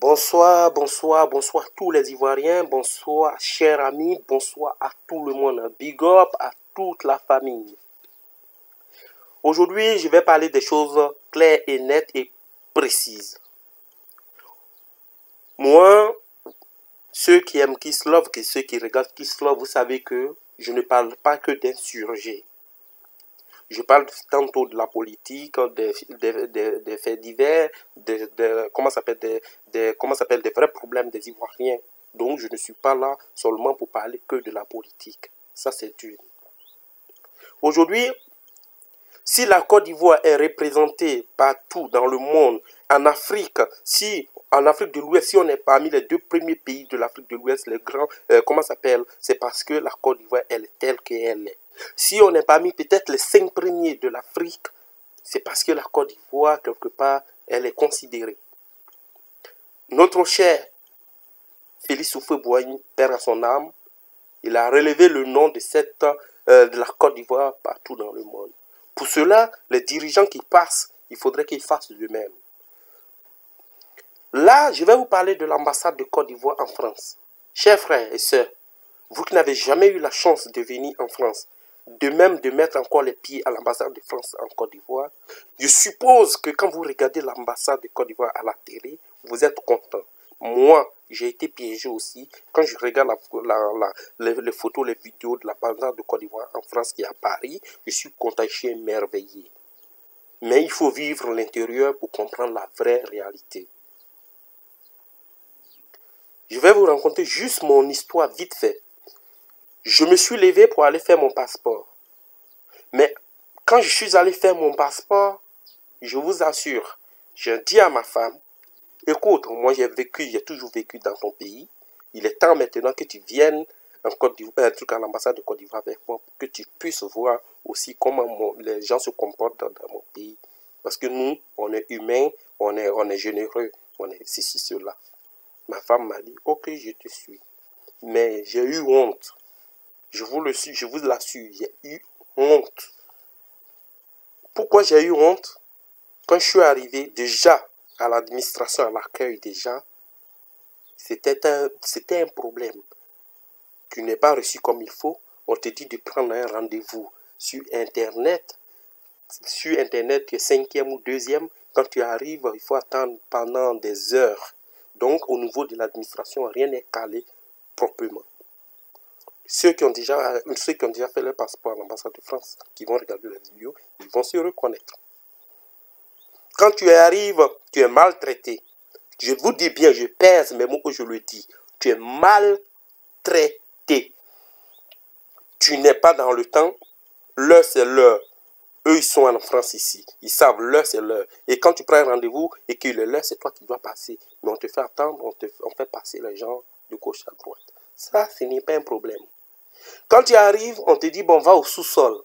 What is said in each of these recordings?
Bonsoir, bonsoir, bonsoir tous les Ivoiriens, bonsoir chers amis, bonsoir à tout le monde. Big up à toute la famille. Aujourd'hui, je vais parler des choses claires et nettes et précises. Moi, ceux qui aiment Kislov, ceux qui regardent Kislov, vous savez que je ne parle pas que d'insurgés. Je parle tantôt de la politique, des, faits divers, de, comment s'appelle des, comment des vrais problèmes des Ivoiriens. Donc je ne suis pas là seulement pour parler que de la politique. Ça c'est une. Aujourd'hui, si la Côte d'Ivoire est représentée partout dans le monde, en Afrique, si en Afrique de l'Ouest, si on est parmi les deux premiers pays de l'Afrique de l'Ouest, les grands, euh, comment s'appelle C'est parce que la Côte d'Ivoire, elle est telle qu'elle est. Si on est parmi peut-être les cinq premiers de l'Afrique, c'est parce que la Côte d'Ivoire, quelque part, elle est considérée. Notre cher Félix Oufoué-Boigny, père à son âme, il a relevé le nom de, cette, euh, de la Côte d'Ivoire partout dans le monde. Pour cela, les dirigeants qui passent, il faudrait qu'ils fassent de même. Là, je vais vous parler de l'ambassade de Côte d'Ivoire en France. Chers frères et sœurs, vous qui n'avez jamais eu la chance de venir en France, de même de mettre encore les pieds à l'ambassade de France en Côte d'Ivoire, je suppose que quand vous regardez l'ambassade de Côte d'Ivoire à la télé, vous êtes content. Moi, j'ai été piégé aussi. Quand je regarde les, photos, les vidéos de l'ambassade de Côte d'Ivoire en France qui est à Paris, je suis suis émerveillé. Mais il faut vivre l'intérieur pour comprendre la vraie réalité. Je vais vous raconter juste mon histoire vite fait. Je me suis levé pour aller faire mon passeport. Mais quand je suis allé faire mon passeport, je vous assure, j'ai dit à ma femme, écoute, moi j'ai vécu, j'ai toujours vécu dans ton pays. Il est temps maintenant que tu viennes en Côte d'Ivoire, un truc à l'ambassade de Côte d'Ivoire avec moi, pour que tu puisses voir aussi comment les gens se comportent dans, mon pays. Parce que nous, on est humains, on est, on est généreux, on est ceci, cela. Ma femme m'a dit, ok, je te suis. Mais j'ai eu honte. Je vous le suis, je vous l'assure, j'ai eu honte. Pourquoi j'ai eu honte? Quand je suis arrivé déjà à l'administration, à l'accueil déjà, c'était un, c'était un problème. Tu n'es pas reçu comme il faut. On te dit de prendre un rendez-vous sur Internet. Sur Internet, tu es cinquième ou deuxième. Quand tu arrives, il faut attendre pendant des heures. Donc, au niveau de l'administration, rien n'est calé proprement. Ceux qui ont déjà, ceux qui ont déjà fait leur passeport à l'ambassade de France, qui vont regarder la vidéo, ils vont se reconnaître. Quand tu arrives, tu es maltraité. Je vous dis bien, je pèse mes mots je le dis. Tu es maltraité. Tu n'es pas dans le temps. L'heure, c'est l'heure. Eux, ils sont en France ici. Ils savent l'heure, c'est l'heure. Et quand tu prends un rendez-vous et qu'il est l'heure, c'est toi qui dois passer. Mais on te fait attendre, on, te, on fait passer les gens de gauche à droite. Ça, ce n'est pas un problème. Quand tu arrives, on te dit, bon, va au sous-sol.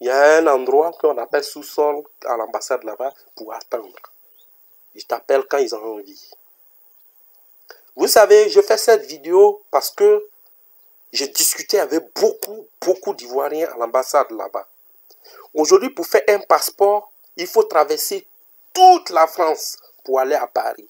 Il y a un endroit qu'on appelle sous-sol à l'ambassade là-bas pour attendre. Ils t'appellent quand ils ont envie. Vous savez, je fais cette vidéo parce que j'ai discuté avec beaucoup, beaucoup d'Ivoiriens à l'ambassade là-bas. Aujourd'hui, pour faire un passeport, il faut traverser toute la France pour aller à Paris.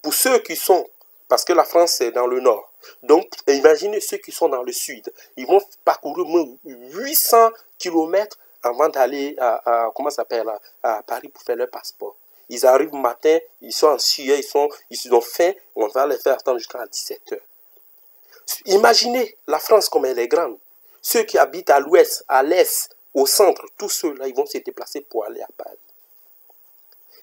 Pour ceux qui sont, parce que la France c'est dans le nord, donc, imaginez ceux qui sont dans le sud. Ils vont parcourir 800 km avant d'aller à, s'appelle, à, Paris pour faire leur passeport. Ils arrivent matin, ils sont en sueur, ils, sont, ils ont faim, on va les faire attendre jusqu'à 17h. Imaginez la France comme elle est grande. Ceux qui habitent à l'ouest, à l'est, au centre, tous ceux-là, ils vont se déplacer pour aller à Paris.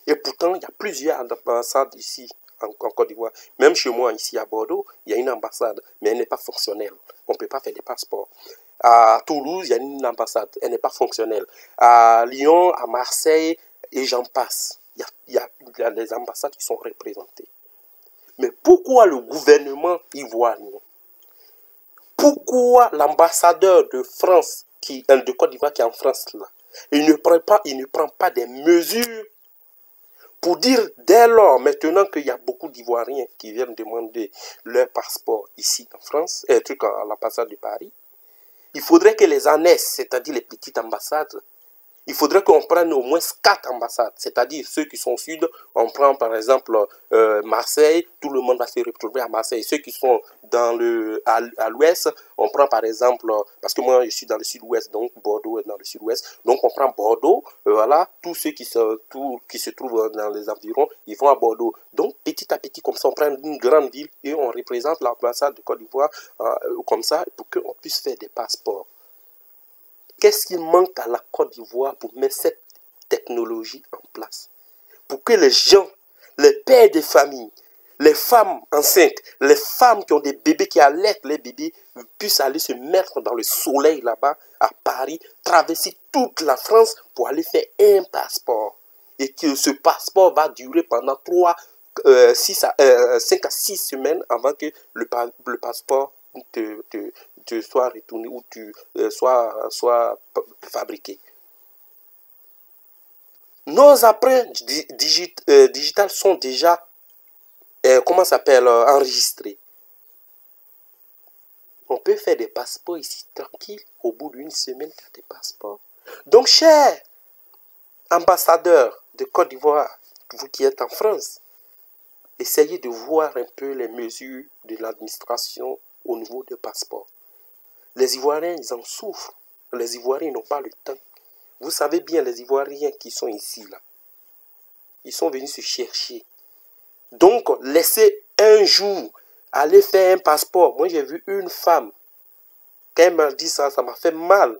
Et pourtant, il y a plusieurs ambassades ici en, Côte d'Ivoire. Même chez moi, ici à Bordeaux, il y a une ambassade, mais elle n'est pas fonctionnelle. On ne peut pas faire des passeports. À Toulouse, il y a une ambassade, elle n'est pas fonctionnelle. À Lyon, à Marseille, et j'en passe. Il y, a, des ambassades qui sont représentées. Mais pourquoi le gouvernement ivoirien Pourquoi l'ambassadeur de France, qui, de Côte d'Ivoire qui est en France là, il ne prend pas, il ne prend pas des mesures pour dire dès lors, maintenant qu'il y a beaucoup d'Ivoiriens qui viennent demander leur passeport ici en France, un truc à l'ambassade de Paris, il faudrait que les annexes, c'est-à-dire les petites ambassades, il faudrait qu'on prenne au moins quatre ambassades. C'est-à-dire ceux qui sont au sud, on prend par exemple euh, Marseille, tout le monde va se retrouver à Marseille. Ceux qui sont dans le, à, l'ouest, on prend par exemple, parce que moi je suis dans le sud-ouest, donc Bordeaux est dans le sud-ouest, donc on prend Bordeaux, euh, voilà, tous ceux qui se, qui se trouvent dans les environs, ils vont à Bordeaux. Donc petit à petit, comme ça, on prend une grande ville et on représente l'ambassade de Côte d'Ivoire euh, comme ça pour qu'on puisse faire des passeports. Qu'est-ce qui manque à la Côte d'Ivoire pour mettre cette technologie en place? Pour que les gens, les pères de famille, les femmes enceintes, les femmes qui ont des bébés, qui allaitent les bébés, puissent aller se mettre dans le soleil là-bas, à Paris, traverser toute la France pour aller faire un passeport. Et que ce passeport va durer pendant 3, euh, 6 à, 5 euh, à 6 semaines avant que le, le passeport te, te, te soit retourné ou tu euh, sois, soit fabriqué. Nos empreintes digit, euh, digitales sont déjà, euh, comment s'appelle, enregistrées. On peut faire des passeports ici tranquille. Au bout d'une semaine, tu as des passeports. Donc, cher ambassadeur de Côte d'Ivoire, vous qui êtes en France, essayez de voir un peu les mesures de l'administration au niveau des passeports. Les Ivoiriens, ils en souffrent. Les Ivoiriens n'ont pas le temps. Vous savez bien, les Ivoiriens qui sont ici, là, ils sont venus se chercher. Donc, laissez un jour aller faire un passeport. Moi, j'ai vu une femme. Quand elle m'a dit ça, ça m'a fait mal.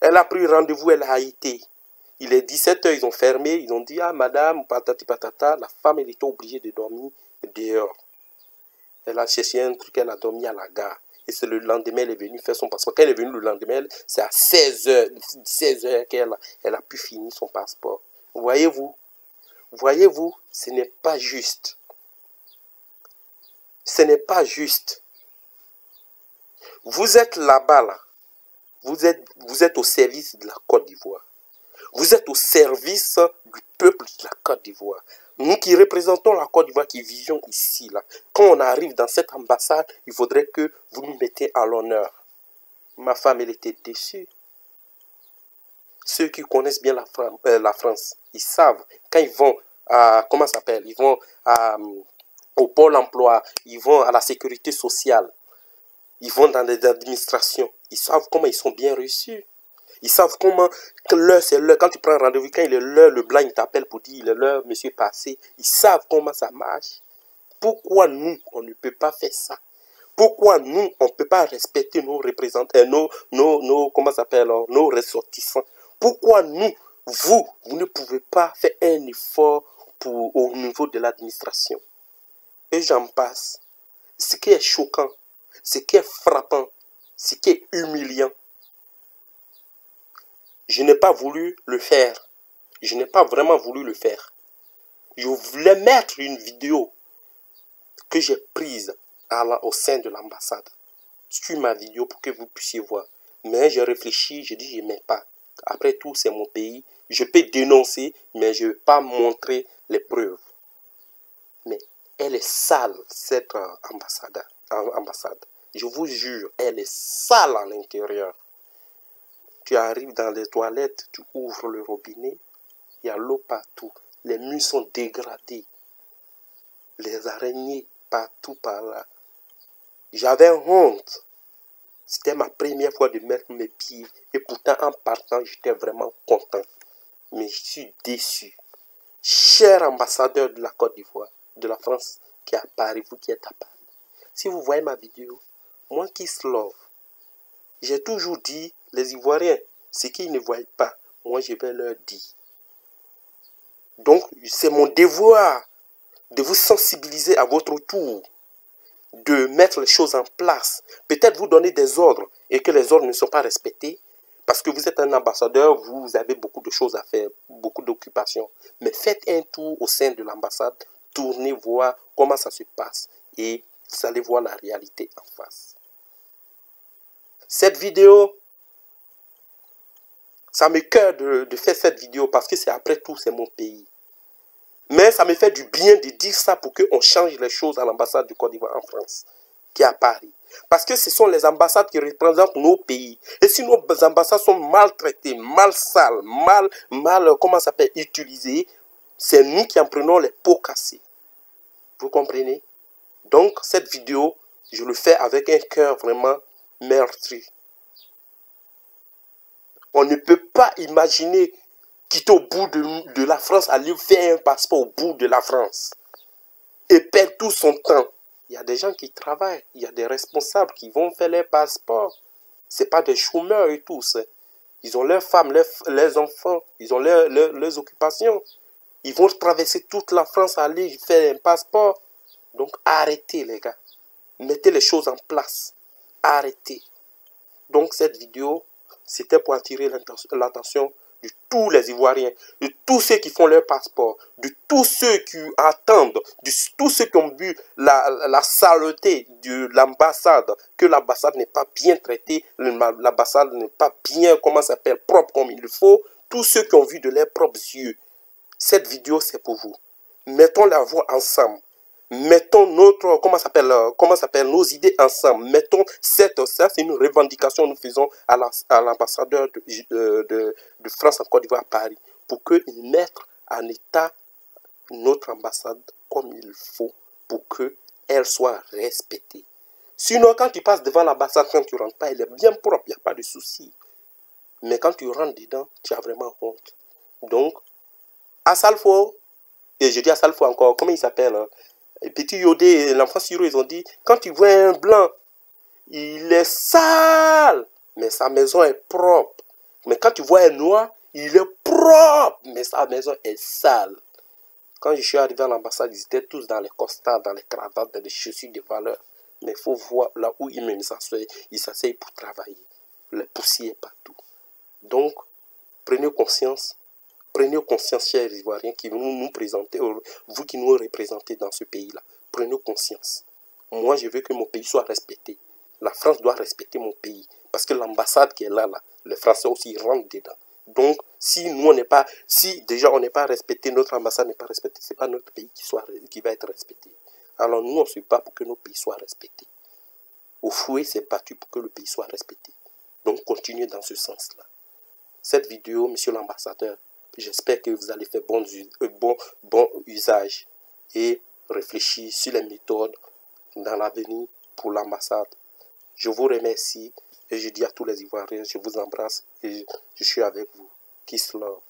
Elle a pris rendez-vous, elle a été. Il est 17h, ils ont fermé. Ils ont dit, ah, madame, patati patata. La femme, elle était obligée de dormir dehors. Elle a cherché un truc, elle a dormi à la gare. Et c'est le lendemain, elle est venue faire son passeport. Quand elle est venue le lendemain, c'est à 16h, 16h qu'elle elle a pu finir son passeport. Voyez-vous, voyez-vous, ce n'est pas juste. Ce n'est pas juste. Vous êtes là-bas, là. Vous êtes au service de la Côte d'Ivoire. Vous êtes au service du peuple de la Côte d'Ivoire. Nous qui représentons la Côte d'Ivoire, qui vivons ici, là, quand on arrive dans cette ambassade, il faudrait que vous nous mettiez à l'honneur. Ma femme, elle était déçue. Ceux qui connaissent bien la, euh, France, ils savent, quand ils vont à, comment s'appelle, ils vont euh, au pôle emploi, ils vont à la sécurité sociale, ils vont dans les administrations, ils savent comment ils sont bien reçus. Ils savent comment, l'heure c'est l'heure. Quand tu prends rendez-vous, quand il est l'heure, le blanc il t'appelle pour dire il est l'heure, monsieur passé. Ils savent comment ça marche. Pourquoi nous, on ne peut pas faire ça? Pourquoi nous, on ne peut pas respecter nos représentants, euh, nos, nos, nos, comment s'appelle, nos ressortissants? Pourquoi nous, vous, vous ne pouvez pas faire un effort au niveau de l'administration? Et j'en passe. Ce qui est choquant, ce qui est frappant, ce qui est humiliant, je n'ai pas voulu le faire. Je n'ai pas vraiment voulu le faire. Je voulais mettre une vidéo que j'ai prise au sein de l'ambassade. Sur ma vidéo pour que vous puissiez voir. Mais j'ai réfléchi, j'ai dit, je n'aimais pas. Après tout, c'est mon pays. Je peux dénoncer, mais je ne vais pas montrer les preuves. Mais elle est sale, cette euh, ambassade. ambassade. Je vous jure, elle est sale à l'intérieur. Tu arrives dans les toilettes, tu ouvres le robinet, il y a l'eau partout. Les murs sont dégradés. Les araignées partout par là. J'avais honte. C'était ma première fois de mettre mes pieds. Et pourtant, en partant, j'étais vraiment content. Mais je suis déçu. Cher ambassadeur de la Côte d'Ivoire, de la France, qui est à Paris, vous qui êtes à Paris. Si vous voyez ma vidéo, moi qui se love, j'ai toujours dit, les Ivoiriens, ce qu'ils ne voient pas, moi je vais leur dire. Donc, c'est mon devoir de vous sensibiliser à votre tour, de mettre les choses en place. Peut-être vous donner des ordres et que les ordres ne sont pas respectés. Parce que vous êtes un ambassadeur, vous avez beaucoup de choses à faire, beaucoup d'occupations. Mais faites un tour au sein de l'ambassade, tournez voir comment ça se passe et vous allez voir la réalité en face. Cette vidéo, ça me cœur de, faire cette vidéo parce que c'est après tout, c'est mon pays. Mais ça me fait du bien de dire ça pour qu'on change les choses à l'ambassade du Côte d'Ivoire en France, qui est à Paris. Parce que ce sont les ambassades qui représentent nos pays. Et si nos ambassades sont maltraitées, mal sales, mal, mal, comment ça s'appelle, utilisées, c'est nous qui en prenons les pots cassés. Vous comprenez? Donc, cette vidéo, je le fais avec un cœur vraiment meurtri. On ne peut pas imaginer quitter au bout de, la France, aller faire un passeport au bout de la France et perdre tout son temps. Il y a des gens qui travaillent, il y a des responsables qui vont faire les passeports. Ce pas des chômeurs et tous. Ils ont leurs femmes, leurs, enfants, ils ont leurs occupations. Ils vont traverser toute la France, aller faire un passeport. Donc arrêtez les gars. Mettez les choses en place. Arrêtez. Donc cette vidéo, c'était pour attirer l'attention de tous les Ivoiriens, de tous ceux qui font leur passeport, de tous ceux qui attendent, de tous ceux qui ont vu la, saleté de l'ambassade, que l'ambassade n'est pas bien traitée, l'ambassade n'est pas bien, comment s'appelle, propre comme il faut, tous ceux qui ont vu de leurs propres yeux. Cette vidéo, c'est pour vous. Mettons la voix ensemble mettons notre, comment s'appelle, euh, comment s'appelle, nos idées ensemble. Mettons cette, ça c'est une revendication que nous faisons à l'ambassadeur euh, de, de, France en Côte d'Ivoire à Paris pour qu'il mette en état notre ambassade comme il faut pour qu'elle soit respectée. Sinon, quand tu passes devant l'ambassade, quand tu ne rentres pas, elle est bien propre, il n'y a pas de souci. Mais quand tu rentres dedans, tu as vraiment honte. Donc, à Salfo, et je dis à Salfo encore, comment il s'appelle hein? Petit Yodé, l'enfant Siro, ils ont dit, quand tu vois un blanc, il est sale, mais sa maison est propre. Mais quand tu vois un noir, il est propre, mais sa maison est sale. Quand je suis arrivé à l'ambassade, ils étaient tous dans les costards, dans les cravates, dans les chaussures de valeur. Mais il faut voir là où ils s'asseyent. Ils s'asseyent pour travailler. Les poussières partout. Donc, prenez conscience Prenez conscience, chers Ivoiriens, qui nous, nous présentez, euh, vous qui nous représentez dans ce pays-là. Prenez conscience. Moi, je veux que mon pays soit respecté. La France doit respecter mon pays. Parce que l'ambassade qui est là, là, les Français aussi rentrent dedans. Donc, si nous, on n'est pas, si déjà on n'est pas respecté, notre ambassade n'est pas respectée, ce n'est pas notre pays qui, soit, qui va être respecté. Alors nous, on suit pas pour que nos pays soient respectés. Au fouet, c'est battu pour que le pays soit respecté. Donc, continuez dans ce sens-là. Cette vidéo, monsieur l'ambassadeur, J'espère que vous allez faire bon, euh, bon, bon usage et réfléchir sur les méthodes dans l'avenir pour l'ambassade. Je vous remercie et je dis à tous les Ivoiriens, je vous embrasse et je suis avec vous. Kiss love.